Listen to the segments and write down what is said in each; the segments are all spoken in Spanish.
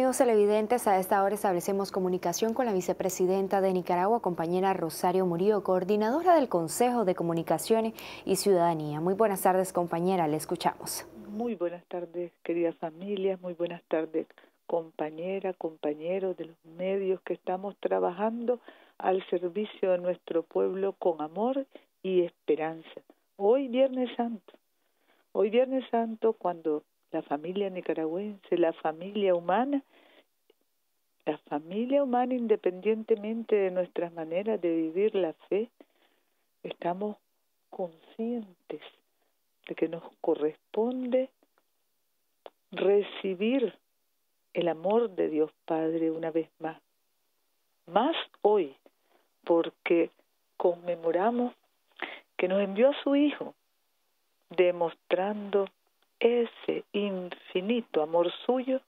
Amigos televidentes, a esta hora establecemos comunicación con la vicepresidenta de Nicaragua, compañera Rosario Murillo, coordinadora del Consejo de Comunicaciones y Ciudadanía. Muy buenas tardes compañera, le escuchamos. Muy buenas tardes queridas familias, muy buenas tardes compañera, compañeros de los medios que estamos trabajando al servicio de nuestro pueblo con amor y esperanza. Hoy Viernes Santo, hoy Viernes Santo cuando la familia nicaragüense, la familia humana, la familia humana independientemente de nuestras maneras de vivir la fe, estamos conscientes de que nos corresponde recibir el amor de Dios Padre una vez más. Más hoy, porque conmemoramos que nos envió a su Hijo, demostrando ese infinito amor suyo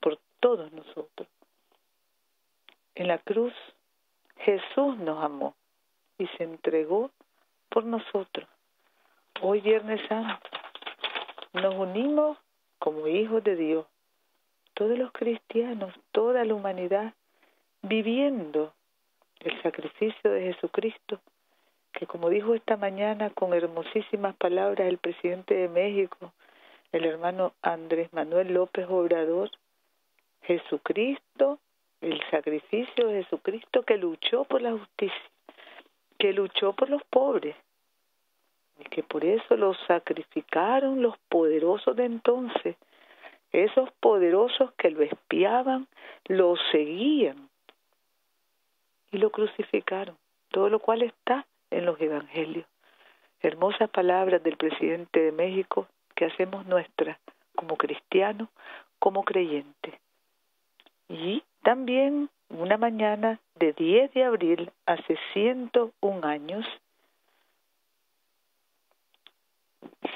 por todos nosotros. En la cruz Jesús nos amó y se entregó por nosotros. Hoy Viernes Santo nos unimos como hijos de Dios, todos los cristianos, toda la humanidad, viviendo el sacrificio de Jesucristo, que como dijo esta mañana con hermosísimas palabras el presidente de México, el hermano Andrés Manuel López Obrador, Jesucristo, el sacrificio de Jesucristo que luchó por la justicia, que luchó por los pobres, y que por eso lo sacrificaron los poderosos de entonces, esos poderosos que lo espiaban, lo seguían y lo crucificaron, todo lo cual está en los evangelios. Hermosas palabras del presidente de México que hacemos nuestra como cristiano, como creyente. Y también una mañana de 10 de abril, hace 101 años,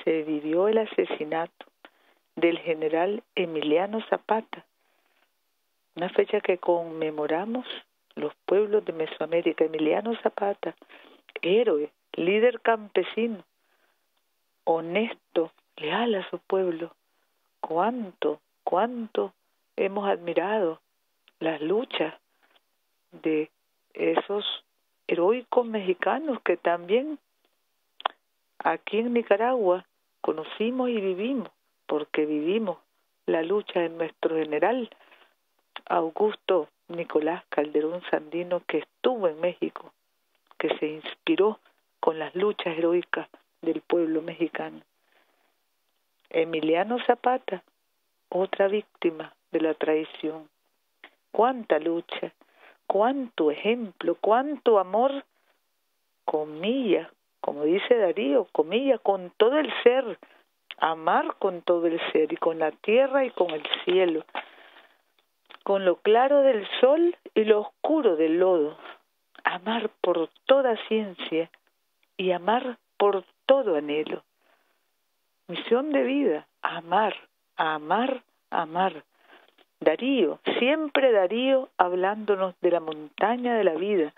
se vivió el asesinato del general Emiliano Zapata, una fecha que conmemoramos los pueblos de Mesoamérica. Emiliano Zapata, héroe, líder campesino, honesto, leal a su pueblo. Cuánto, cuánto hemos admirado las luchas de esos heroicos mexicanos que también aquí en Nicaragua conocimos y vivimos, porque vivimos la lucha de nuestro general Augusto Nicolás Calderón Sandino, que estuvo en México, que se inspiró con las luchas heroicas del pueblo mexicano. Emiliano Zapata, otra víctima de la traición. Cuánta lucha, cuánto ejemplo, cuánto amor, comilla, como dice Darío, comilla, con todo el ser, amar con todo el ser y con la tierra y con el cielo, con lo claro del sol y lo oscuro del lodo, amar por toda ciencia y amar por todo anhelo misión de vida, amar, amar, amar. Darío, siempre Darío hablándonos de la montaña de la vida,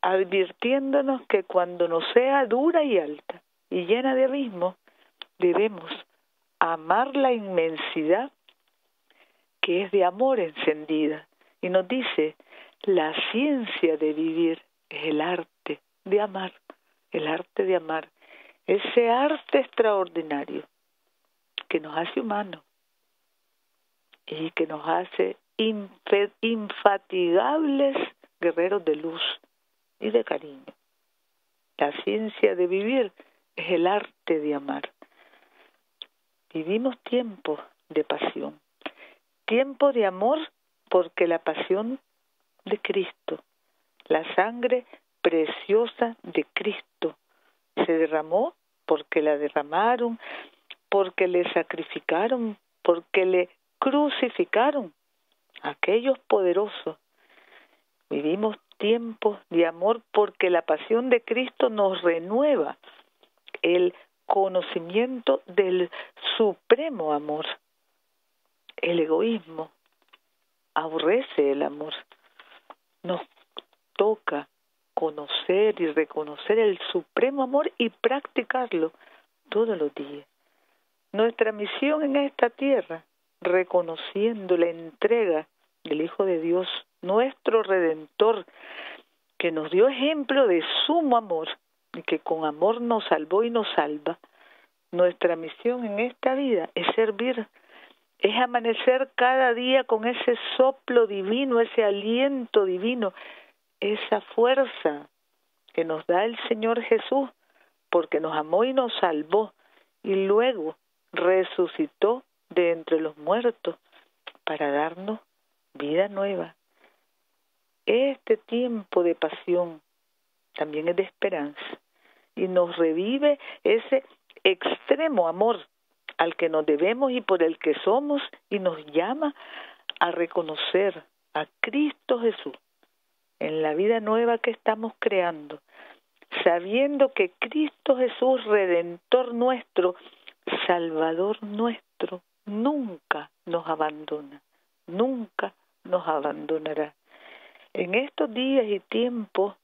advirtiéndonos que cuando nos sea dura y alta y llena de abismos, debemos amar la inmensidad que es de amor encendida. Y nos dice, la ciencia de vivir es el arte de amar, el arte de amar ese arte extraordinario que nos hace humanos y que nos hace infatigables guerreros de luz y de cariño. La ciencia de vivir es el arte de amar. Vivimos tiempos de pasión, tiempo de amor porque la pasión de Cristo, la sangre preciosa de Cristo se derramó porque la derramaron, porque le sacrificaron, porque le crucificaron. Aquellos poderosos. Vivimos tiempos de amor porque la pasión de Cristo nos renueva el conocimiento del supremo amor. El egoísmo aborrece el amor. Nos toca conocer y reconocer el supremo amor y practicarlo todos los días. Nuestra misión en esta tierra reconociendo la entrega del Hijo de Dios, nuestro Redentor, que nos dio ejemplo de sumo amor y que con amor nos salvó y nos salva. Nuestra misión en esta vida es servir, es amanecer cada día con ese soplo divino, ese aliento divino, esa fuerza que nos da el Señor Jesús, porque nos amó y nos salvó, y luego resucitó de entre los muertos para darnos vida nueva. Este tiempo de pasión también es de esperanza y nos revive ese extremo amor al que nos debemos y por el que somos y nos llama a reconocer a Cristo Jesús en la vida nueva que estamos creando, sabiendo que Cristo Jesús, Redentor nuestro, Salvador nuestro, nunca nos abandona, nunca nos abandonará. En estos días y tiempos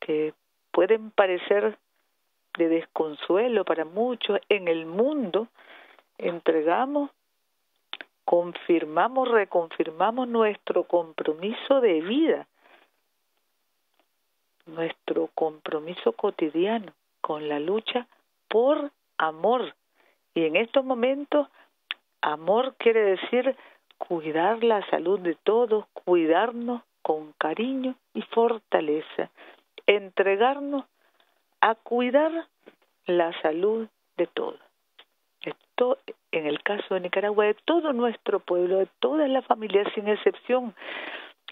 que pueden parecer de desconsuelo para muchos en el mundo, entregamos, confirmamos, reconfirmamos nuestro compromiso de vida, nuestro compromiso cotidiano con la lucha por amor. Y en estos momentos, amor quiere decir cuidar la salud de todos, cuidarnos con cariño y fortaleza, entregarnos a cuidar la salud de todos. Esto en el caso de Nicaragua, de todo nuestro pueblo, de todas las familias sin excepción,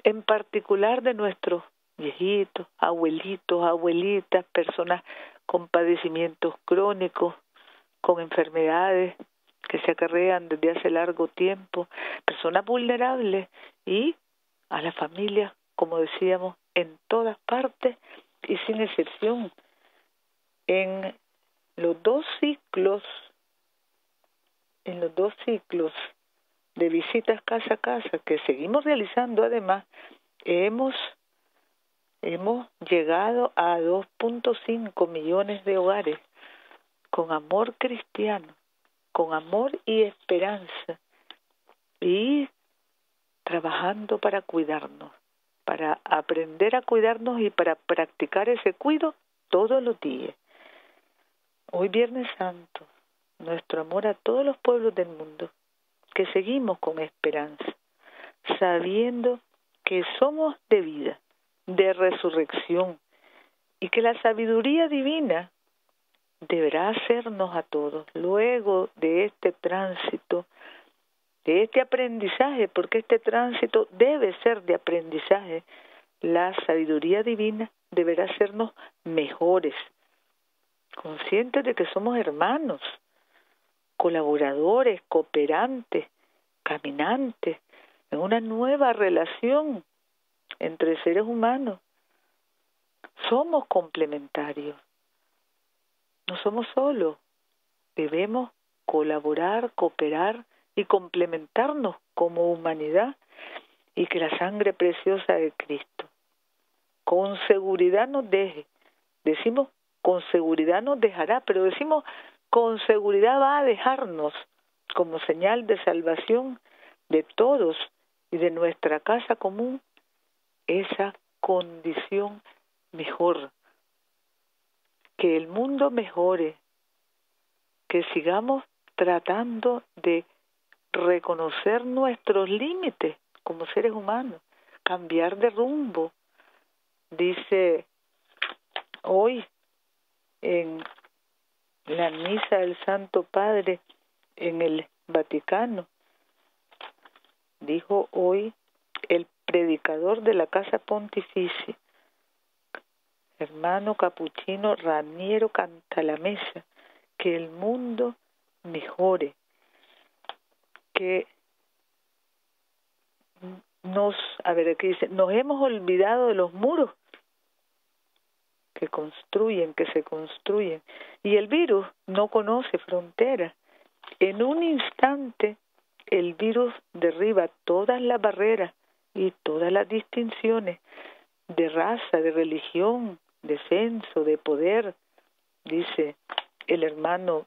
en particular de nuestros viejitos, abuelitos, abuelitas, personas con padecimientos crónicos, con enfermedades que se acarrean desde hace largo tiempo, personas vulnerables y a la familia, como decíamos, en todas partes y sin excepción. En los dos ciclos, en los dos ciclos de visitas casa a casa que seguimos realizando además, hemos hemos llegado a 2.5 millones de hogares con amor cristiano, con amor y esperanza. Y trabajando para cuidarnos, para aprender a cuidarnos y para practicar ese cuido todos los días. Hoy Viernes Santo, nuestro amor a todos los pueblos del mundo, que seguimos con esperanza, sabiendo que somos de vida, de resurrección, y que la sabiduría divina deberá hacernos a todos, luego de este tránsito de este aprendizaje, porque este tránsito debe ser de aprendizaje, la sabiduría divina deberá hacernos mejores, conscientes de que somos hermanos, colaboradores, cooperantes, caminantes, en una nueva relación entre seres humanos. Somos complementarios, no somos solos, debemos colaborar, cooperar y complementarnos como humanidad y que la sangre preciosa de Cristo con seguridad nos deje. Decimos con seguridad nos dejará, pero decimos con seguridad va a dejarnos como señal de salvación de todos y de nuestra casa común esa condición mejor. Que el mundo mejore, que sigamos tratando de reconocer nuestros límites como seres humanos, cambiar de rumbo. Dice hoy en la misa del Santo Padre en el Vaticano, dijo hoy predicador de la Casa Pontificia, hermano capuchino Raniero Cantalamesa, que el mundo mejore, que nos, a ver, aquí dice, nos hemos olvidado de los muros que construyen, que se construyen. Y el virus no conoce fronteras. En un instante el virus derriba todas las barreras y todas las distinciones de raza, de religión, de censo, de poder, dice el hermano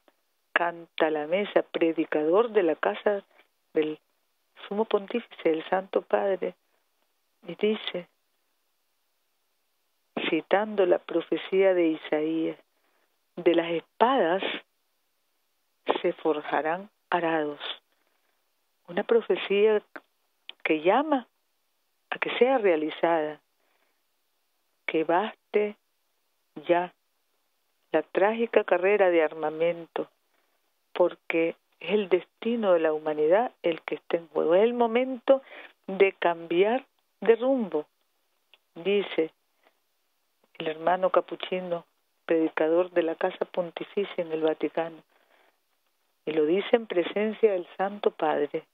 canta la mesa, predicador de la casa del sumo pontífice, el Santo Padre, y dice, citando la profecía de Isaías, de las espadas se forjarán arados. Una profecía que llama a que sea realizada, que baste ya la trágica carrera de armamento, porque es el destino de la humanidad el que está en juego. Es el momento de cambiar de rumbo, dice el hermano capuchino, predicador de la Casa Pontificia en el Vaticano. Y lo dice en presencia del Santo Padre.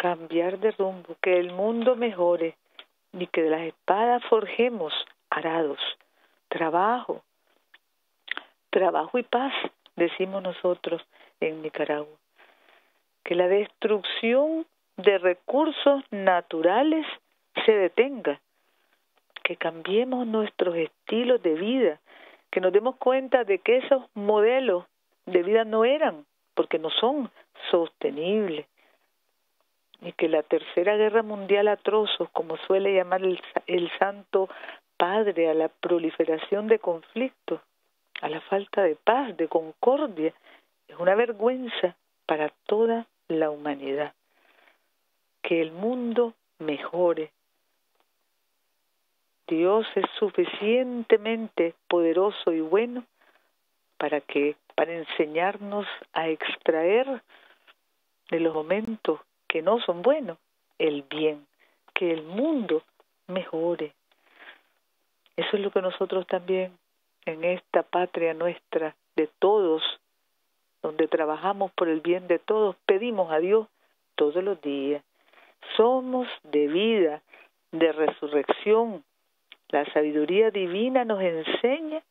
Cambiar de rumbo, que el mundo mejore y que de las espadas forjemos arados, trabajo, trabajo y paz, decimos nosotros en Nicaragua. Que la destrucción de recursos naturales se detenga, que cambiemos nuestros estilos de vida, que nos demos cuenta de que esos modelos de vida no eran, porque no son sostenibles, y que la tercera guerra mundial atroz, como suele llamar el, el Santo Padre, a la proliferación de conflictos, a la falta de paz, de concordia, es una vergüenza para toda la humanidad. Que el mundo mejore. Dios es suficientemente poderoso y bueno para que para enseñarnos a extraer de los momentos que no son buenos el bien, que el mundo mejore. Eso es lo que nosotros también en esta patria nuestra de todos, donde trabajamos por el bien de todos, pedimos a Dios todos los días. Somos de vida, de resurrección. La sabiduría divina nos enseña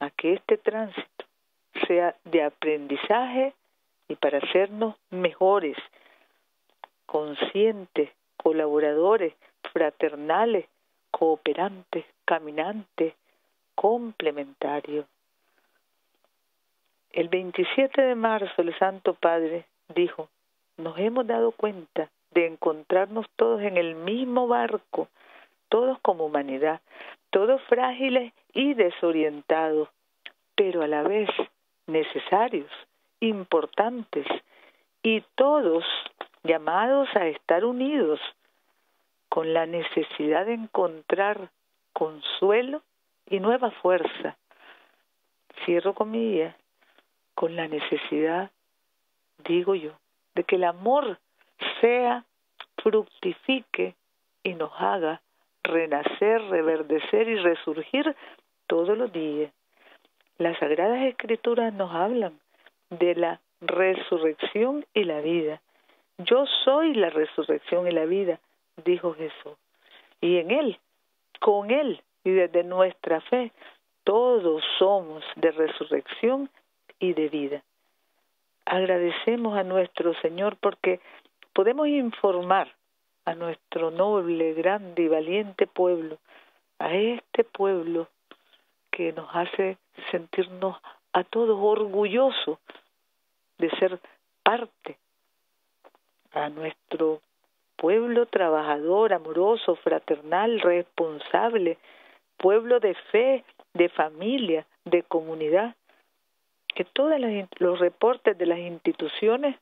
a que este tránsito sea de aprendizaje y para hacernos mejores, conscientes, colaboradores, fraternales, cooperantes, caminantes, complementarios. El 27 de marzo el Santo Padre dijo, nos hemos dado cuenta de encontrarnos todos en el mismo barco, todos como humanidad, todos frágiles y desorientados, pero a la vez necesarios, importantes y todos llamados a estar unidos con la necesidad de encontrar consuelo y nueva fuerza. Cierro comillas, con la necesidad, digo yo, de que el amor sea, fructifique y nos haga renacer, reverdecer y resurgir todos los días. Las sagradas escrituras nos hablan de la resurrección y la vida. Yo soy la resurrección y la vida, dijo Jesús. Y en Él, con Él y desde nuestra fe, todos somos de resurrección y de vida. Agradecemos a nuestro Señor porque podemos informar a nuestro noble, grande y valiente pueblo, a este pueblo que nos hace sentirnos a todos orgullosos de ser parte, a nuestro pueblo trabajador, amoroso, fraternal, responsable, pueblo de fe, de familia, de comunidad, que todos los reportes de las instituciones,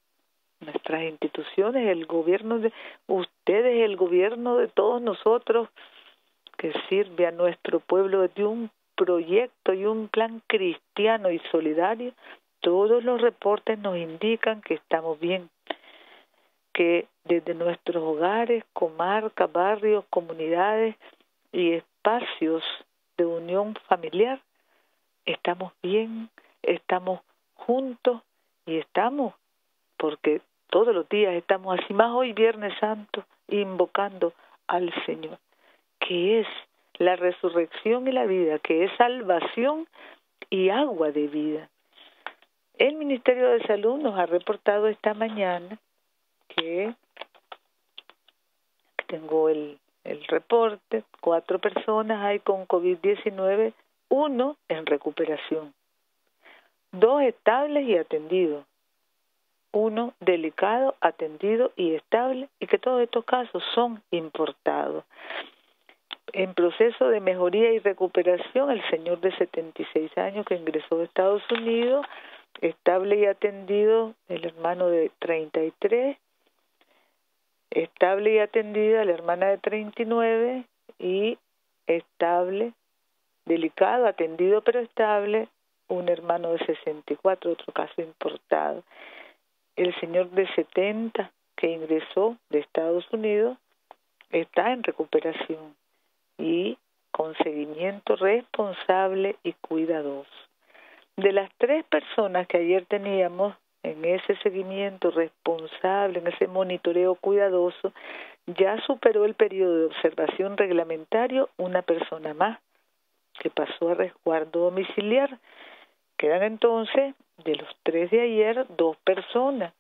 nuestras instituciones, el gobierno de ustedes, el gobierno de todos nosotros, que sirve a nuestro pueblo de un proyecto y un plan cristiano y solidario, todos los reportes nos indican que estamos bien, que desde nuestros hogares, comarcas, barrios, comunidades y espacios de unión familiar, estamos bien, estamos juntos y estamos, porque todos los días estamos así, más hoy Viernes Santo, invocando al Señor, que es la resurrección y la vida, que es salvación y agua de vida. El Ministerio de Salud nos ha reportado esta mañana que tengo el, el reporte, cuatro personas hay con COVID-19, uno en recuperación, dos estables y atendidos, uno delicado, atendido y estable y que todos estos casos son importados. En proceso de mejoría y recuperación, el señor de 76 años que ingresó de Estados Unidos, estable y atendido, el hermano de 33, estable y atendida la hermana de 39 y estable, delicado, atendido pero estable, un hermano de 64, otro caso importado. El señor de 70 que ingresó de Estados Unidos está en recuperación y con seguimiento responsable y cuidadoso. De las tres personas que ayer teníamos en ese seguimiento responsable, en ese monitoreo cuidadoso, ya superó el periodo de observación reglamentario una persona más que pasó a resguardo domiciliar. Quedan entonces de los tres de ayer, dos personas,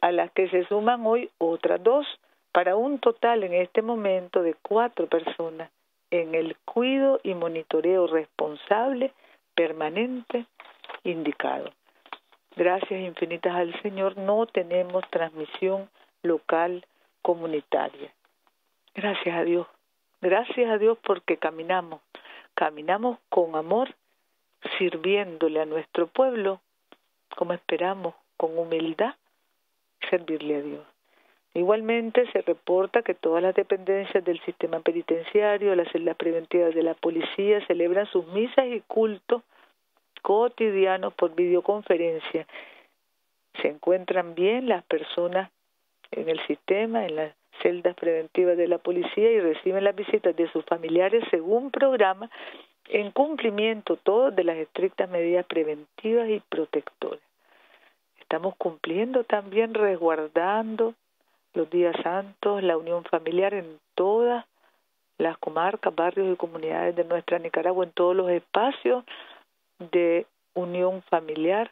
a las que se suman hoy otras dos, para un total en este momento de cuatro personas en el cuido y monitoreo responsable, permanente, indicado. Gracias infinitas al Señor, no tenemos transmisión local comunitaria. Gracias a Dios, gracias a Dios porque caminamos, caminamos con amor, sirviéndole a nuestro pueblo como esperamos, con humildad, servirle a Dios. Igualmente se reporta que todas las dependencias del sistema penitenciario, las celdas preventivas de la policía celebran sus misas y cultos cotidianos por videoconferencia. Se encuentran bien las personas en el sistema, en las celdas preventivas de la policía y reciben las visitas de sus familiares según programa en cumplimiento todos de las estrictas medidas preventivas y protectoras. Estamos cumpliendo también resguardando los días santos, la unión familiar en todas las comarcas, barrios y comunidades de nuestra Nicaragua, en todos los espacios de unión familiar.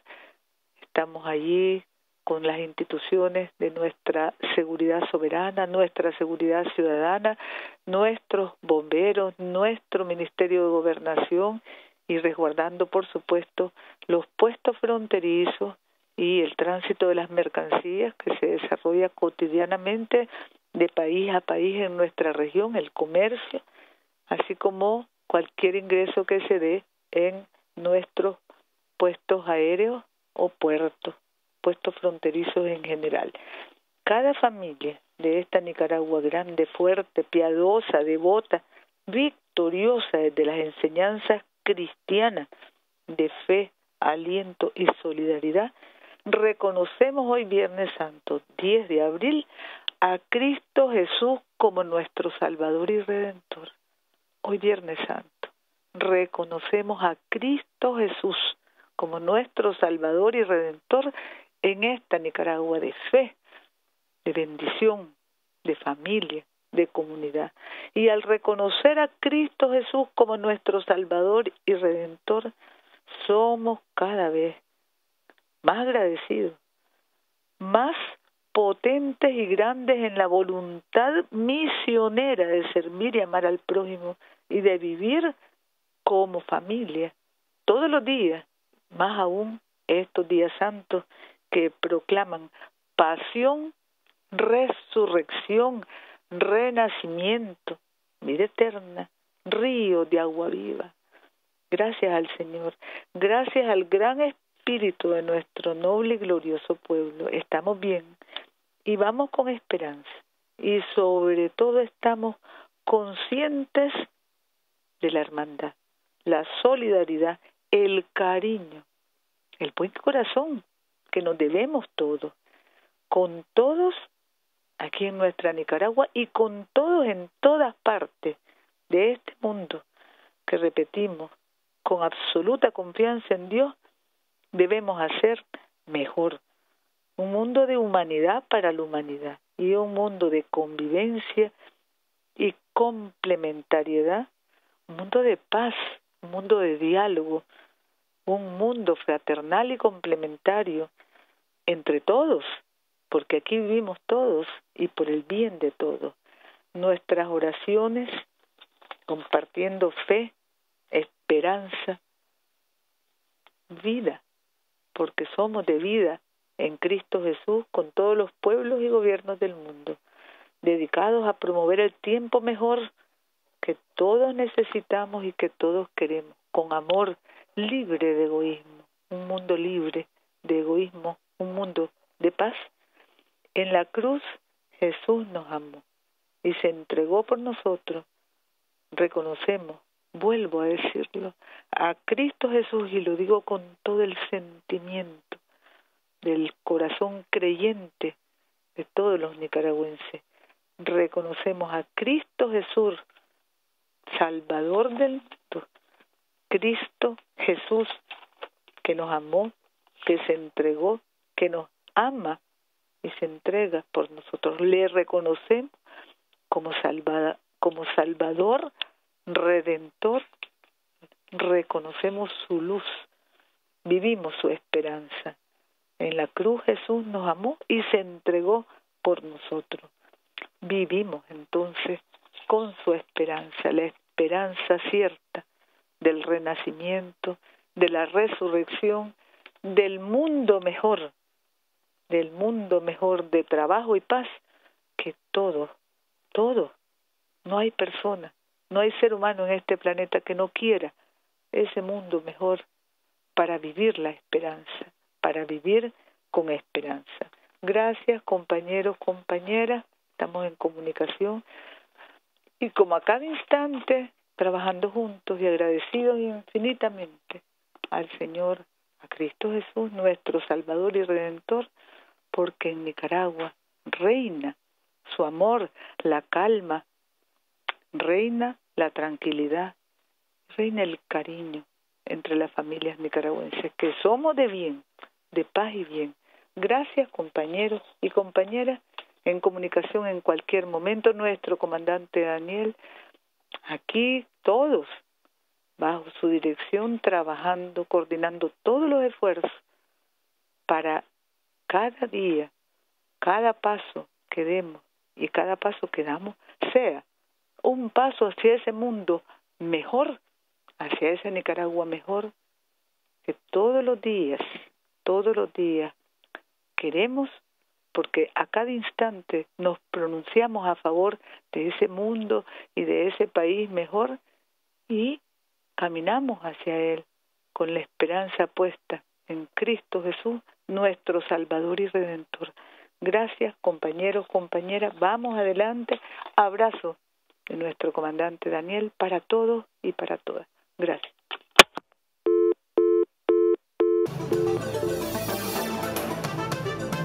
Estamos allí con las instituciones de nuestra seguridad soberana, nuestra seguridad ciudadana, nuestros bomberos, nuestro Ministerio de Gobernación y resguardando, por supuesto, los puestos fronterizos y el tránsito de las mercancías que se desarrolla cotidianamente de país a país en nuestra región, el comercio, así como cualquier ingreso que se dé en nuestros puestos aéreos o puertos puestos fronterizos en general. Cada familia de esta Nicaragua grande, fuerte, piadosa, devota, victoriosa desde las enseñanzas cristianas de fe, aliento y solidaridad, reconocemos hoy Viernes Santo, 10 de abril, a Cristo Jesús como nuestro Salvador y Redentor. Hoy Viernes Santo, reconocemos a Cristo Jesús como nuestro Salvador y Redentor en esta Nicaragua de fe, de bendición, de familia, de comunidad. Y al reconocer a Cristo Jesús como nuestro Salvador y Redentor, somos cada vez más agradecidos, más potentes y grandes en la voluntad misionera de servir y amar al prójimo y de vivir como familia todos los días, más aún estos días santos que proclaman pasión, resurrección, renacimiento, vida eterna, río de agua viva. Gracias al Señor, gracias al gran Espíritu de nuestro noble y glorioso pueblo, estamos bien y vamos con esperanza. Y sobre todo estamos conscientes de la hermandad, la solidaridad, el cariño, el buen corazón que nos debemos todo, con todos aquí en nuestra Nicaragua y con todos en todas partes de este mundo que repetimos con absoluta confianza en Dios, debemos hacer mejor. Un mundo de humanidad para la humanidad y un mundo de convivencia y complementariedad, un mundo de paz, un mundo de diálogo, un mundo fraternal y complementario entre todos, porque aquí vivimos todos y por el bien de todos. Nuestras oraciones compartiendo fe, esperanza, vida, porque somos de vida en Cristo Jesús con todos los pueblos y gobiernos del mundo, dedicados a promover el tiempo mejor que todos necesitamos y que todos queremos, con amor libre de egoísmo, un mundo libre de egoísmo, un mundo de paz. En la cruz Jesús nos amó y se entregó por nosotros. Reconocemos, vuelvo a decirlo, a Cristo Jesús y lo digo con todo el sentimiento del corazón creyente de todos los nicaragüenses. Reconocemos a Cristo Jesús, Salvador del mundo, Cristo Jesús, que nos amó, que se entregó, que nos ama y se entrega por nosotros. Le reconocemos como, salvada, como Salvador, Redentor, reconocemos su luz, vivimos su esperanza. En la cruz Jesús nos amó y se entregó por nosotros. Vivimos entonces con su esperanza, la esperanza cierta del renacimiento, de la resurrección, del mundo mejor, del mundo mejor de trabajo y paz que todo, todo. No hay persona, no hay ser humano en este planeta que no quiera ese mundo mejor para vivir la esperanza, para vivir con esperanza. Gracias compañeros, compañeras, estamos en comunicación y como a cada instante trabajando juntos y agradecidos infinitamente al Señor, a Cristo Jesús, nuestro Salvador y Redentor, porque en Nicaragua reina su amor, la calma, reina la tranquilidad, reina el cariño entre las familias nicaragüenses, que somos de bien, de paz y bien. Gracias compañeros y compañeras en comunicación en cualquier momento, nuestro comandante Daniel Aquí todos, bajo su dirección, trabajando, coordinando todos los esfuerzos para cada día, cada paso que demos y cada paso que damos sea un paso hacia ese mundo mejor, hacia esa Nicaragua mejor, que todos los días, todos los días queremos porque a cada instante nos pronunciamos a favor de ese mundo y de ese país mejor y caminamos hacia él con la esperanza puesta en Cristo Jesús, nuestro Salvador y Redentor. Gracias, compañeros, compañeras. Vamos adelante. Abrazo de nuestro comandante Daniel para todos y para todas. Gracias.